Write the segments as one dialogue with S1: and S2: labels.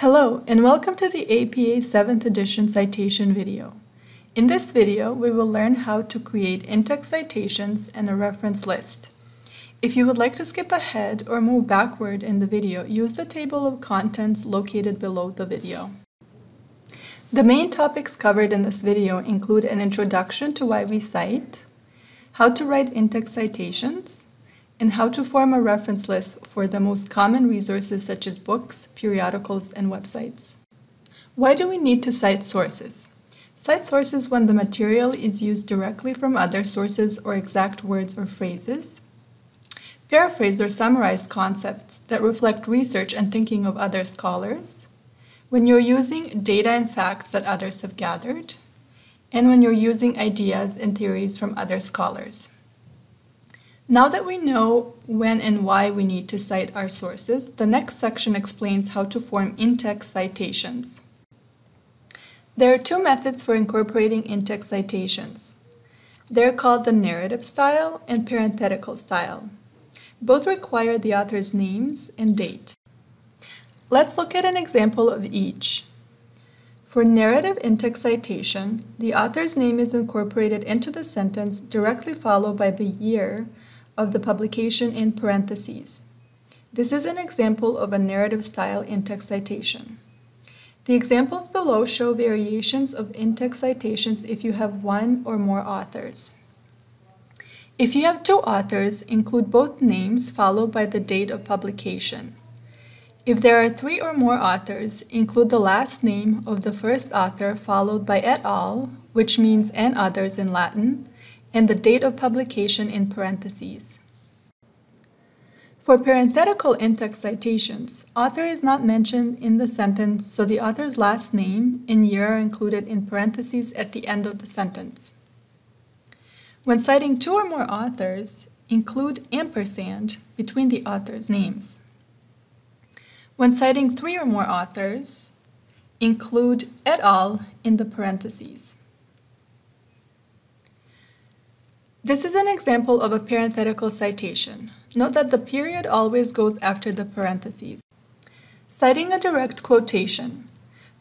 S1: Hello and welcome to the APA 7th edition citation video. In this video, we will learn how to create in-text citations and a reference list. If you would like to skip ahead or move backward in the video, use the table of contents located below the video. The main topics covered in this video include an introduction to why we cite, how to write in-text citations, and how to form a reference list for the most common resources such as books, periodicals, and websites. Why do we need to cite sources? Cite sources when the material is used directly from other sources or exact words or phrases. Paraphrased or summarized concepts that reflect research and thinking of other scholars. When you're using data and facts that others have gathered. And when you're using ideas and theories from other scholars. Now that we know when and why we need to cite our sources, the next section explains how to form in-text citations. There are two methods for incorporating in-text citations. They're called the narrative style and parenthetical style. Both require the author's names and date. Let's look at an example of each. For narrative in-text citation, the author's name is incorporated into the sentence directly followed by the year of the publication in parentheses. This is an example of a narrative style in-text citation. The examples below show variations of in-text citations if you have one or more authors. If you have two authors, include both names followed by the date of publication. If there are three or more authors, include the last name of the first author followed by et al., which means and others in Latin, and the date of publication in parentheses. For parenthetical in-text citations, author is not mentioned in the sentence, so the author's last name and year are included in parentheses at the end of the sentence. When citing two or more authors, include ampersand between the author's names. When citing three or more authors, include et al. in the parentheses. This is an example of a parenthetical citation. Note that the period always goes after the parentheses. Citing a direct quotation.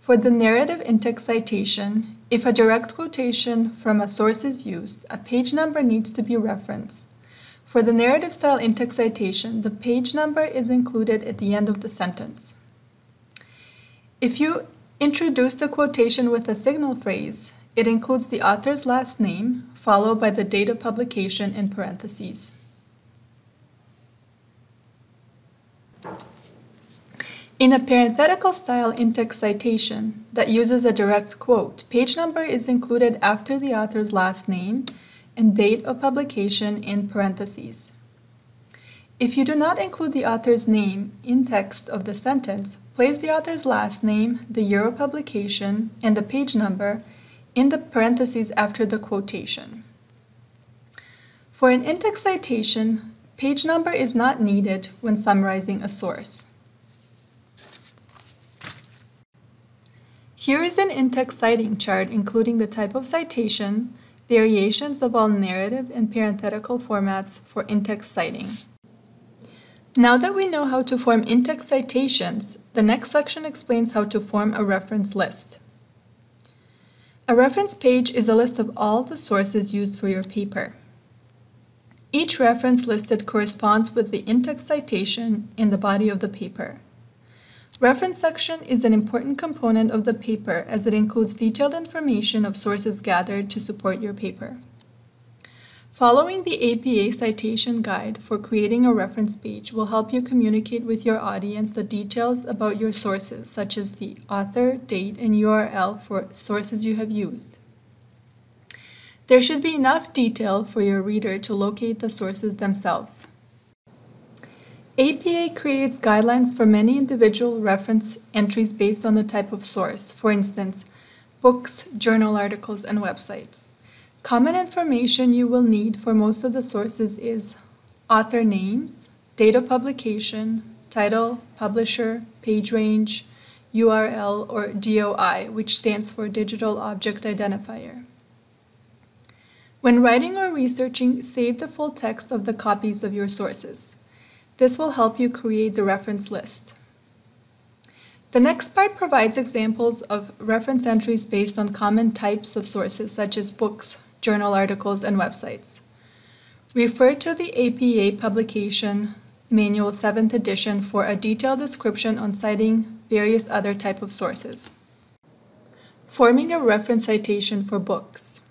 S1: For the narrative in-text citation, if a direct quotation from a source is used, a page number needs to be referenced. For the narrative style in-text citation, the page number is included at the end of the sentence. If you introduce the quotation with a signal phrase, it includes the author's last name, followed by the date of publication in parentheses. In a parenthetical style in-text citation that uses a direct quote, page number is included after the author's last name and date of publication in parentheses. If you do not include the author's name in text of the sentence, place the author's last name, the year of publication, and the page number in the parentheses after the quotation. For an in-text citation, page number is not needed when summarizing a source. Here is an in-text citing chart including the type of citation, variations of all narrative and parenthetical formats for in-text citing. Now that we know how to form in-text citations, the next section explains how to form a reference list. A reference page is a list of all the sources used for your paper. Each reference listed corresponds with the in-text citation in the body of the paper. Reference section is an important component of the paper as it includes detailed information of sources gathered to support your paper. Following the APA citation guide for creating a reference page will help you communicate with your audience the details about your sources, such as the author, date, and URL for sources you have used. There should be enough detail for your reader to locate the sources themselves. APA creates guidelines for many individual reference entries based on the type of source, for instance, books, journal articles, and websites. Common information you will need for most of the sources is author names, date of publication, title, publisher, page range, URL, or DOI, which stands for Digital Object Identifier. When writing or researching, save the full text of the copies of your sources. This will help you create the reference list. The next part provides examples of reference entries based on common types of sources such as books, journal articles, and websites. Refer to the APA publication manual 7th edition for a detailed description on citing various other type of sources. Forming a reference citation for books.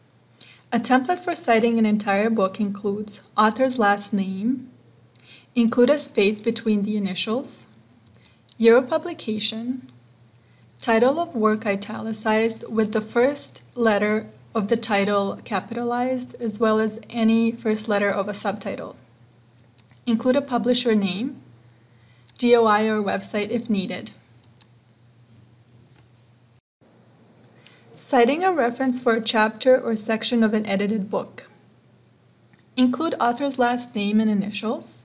S1: A template for citing an entire book includes author's last name, include a space between the initials, year of publication, title of work italicized with the first letter of the title capitalized as well as any first letter of a subtitle. Include a publisher name, DOI or website if needed. Citing a reference for a chapter or section of an edited book. Include author's last name and initials,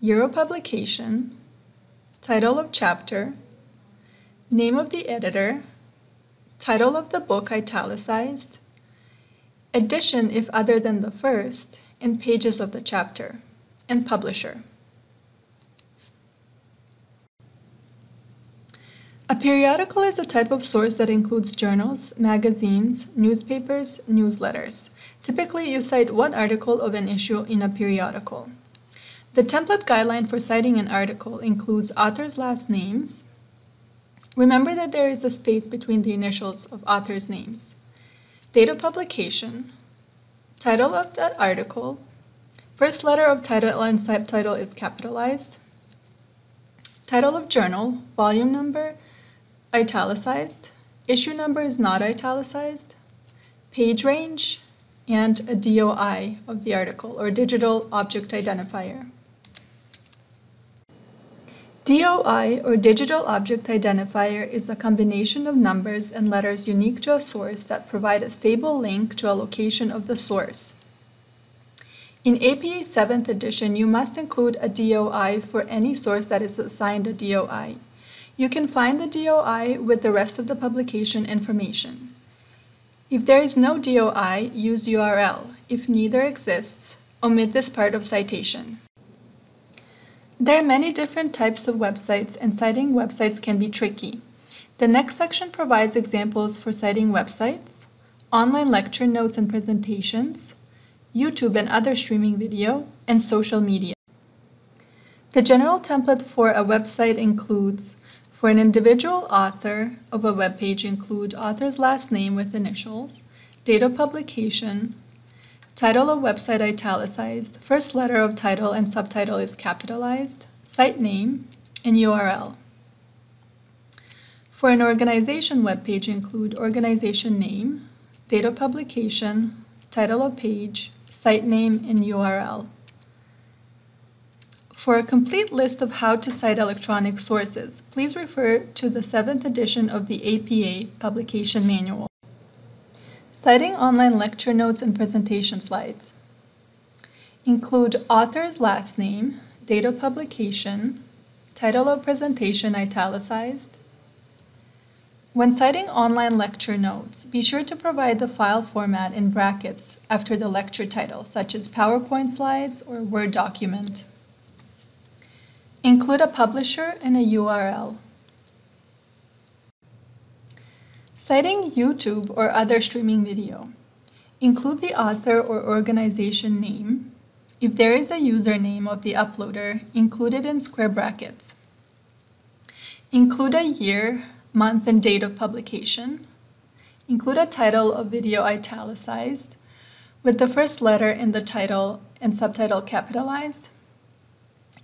S1: year of publication, title of chapter, name of the editor, title of the book italicized, edition if other than the first, and pages of the chapter and publisher. A periodical is a type of source that includes journals, magazines, newspapers, newsletters. Typically, you cite one article of an issue in a periodical. The template guideline for citing an article includes authors' last names. Remember that there is a space between the initials of authors' names. Date of publication, title of that article, First letter of title and subtitle is capitalized. Title of journal, volume number, italicized. Issue number is not italicized. Page range, and a DOI of the article, or digital object identifier. DOI, or Digital Object Identifier, is a combination of numbers and letters unique to a source that provide a stable link to a location of the source. In APA 7th edition, you must include a DOI for any source that is assigned a DOI. You can find the DOI with the rest of the publication information. If there is no DOI, use URL. If neither exists, omit this part of citation. There are many different types of websites and citing websites can be tricky. The next section provides examples for citing websites, online lecture notes and presentations, YouTube and other streaming video, and social media. The general template for a website includes for an individual author of a web page include author's last name with initials, date of publication, title of website italicized, first letter of title and subtitle is capitalized, site name, and URL. For an organization web page include organization name, date of publication, title of page, site name, and URL. For a complete list of how to cite electronic sources, please refer to the 7th edition of the APA Publication Manual. Citing online lecture notes and presentation slides. Include author's last name, date of publication, title of presentation italicized, when citing online lecture notes, be sure to provide the file format in brackets after the lecture title, such as PowerPoint slides or Word document. Include a publisher and a URL. Citing YouTube or other streaming video. Include the author or organization name. If there is a username of the uploader, include it in square brackets. Include a year, month and date of publication. Include a title of video italicized with the first letter in the title and subtitle capitalized.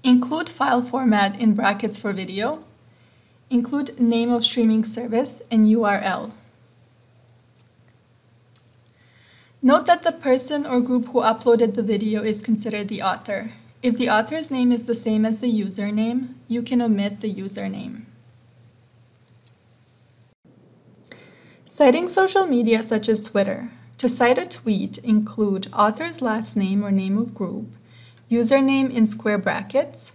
S1: Include file format in brackets for video. Include name of streaming service and URL. Note that the person or group who uploaded the video is considered the author. If the author's name is the same as the username, you can omit the username. Citing social media such as Twitter. To cite a tweet, include author's last name or name of group, username in square brackets,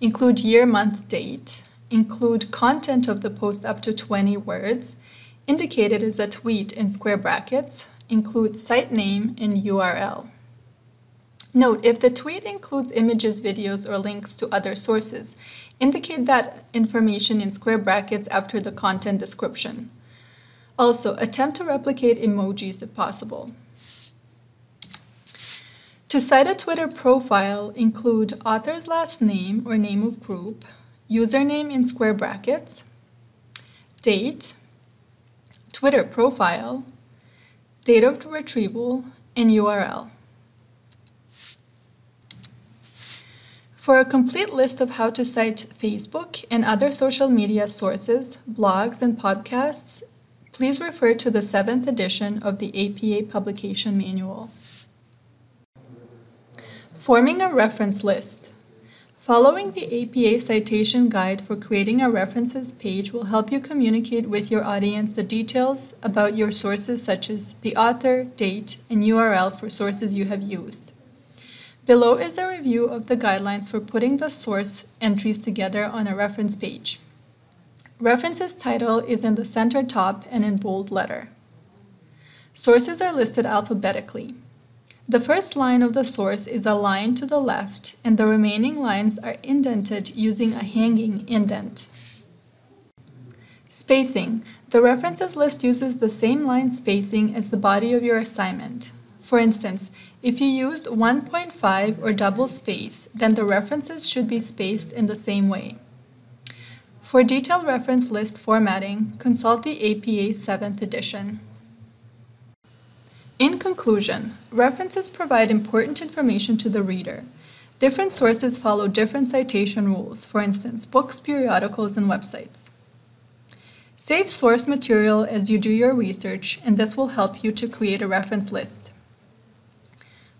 S1: include year, month, date, include content of the post up to 20 words, indicated as a tweet in square brackets, include site name and URL. Note, if the tweet includes images, videos, or links to other sources, indicate that information in square brackets after the content description. Also, attempt to replicate emojis if possible. To cite a Twitter profile, include author's last name or name of group, username in square brackets, date, Twitter profile, date of retrieval, and URL. For a complete list of how to cite Facebook and other social media sources, blogs, and podcasts, please refer to the 7th edition of the APA Publication Manual. Forming a reference list. Following the APA citation guide for creating a references page will help you communicate with your audience the details about your sources such as the author, date, and URL for sources you have used. Below is a review of the guidelines for putting the source entries together on a reference page. References title is in the center top and in bold letter. Sources are listed alphabetically. The first line of the source is aligned to the left, and the remaining lines are indented using a hanging indent. Spacing. The references list uses the same line spacing as the body of your assignment. For instance, if you used 1.5 or double space, then the references should be spaced in the same way. For detailed reference list formatting, consult the APA 7th edition. In conclusion, references provide important information to the reader. Different sources follow different citation rules, for instance, books, periodicals, and websites. Save source material as you do your research, and this will help you to create a reference list.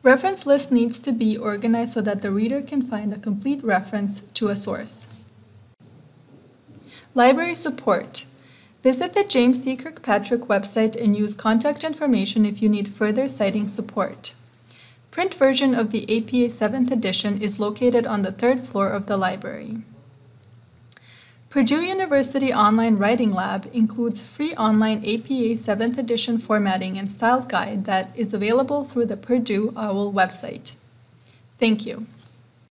S1: Reference list needs to be organized so that the reader can find a complete reference to a source. Library support. Visit the James C. Kirkpatrick website and use contact information if you need further citing support. Print version of the APA 7th edition is located on the third floor of the library. Purdue University Online Writing Lab includes free online APA 7th edition formatting and style guide that is available through the Purdue OWL website. Thank you.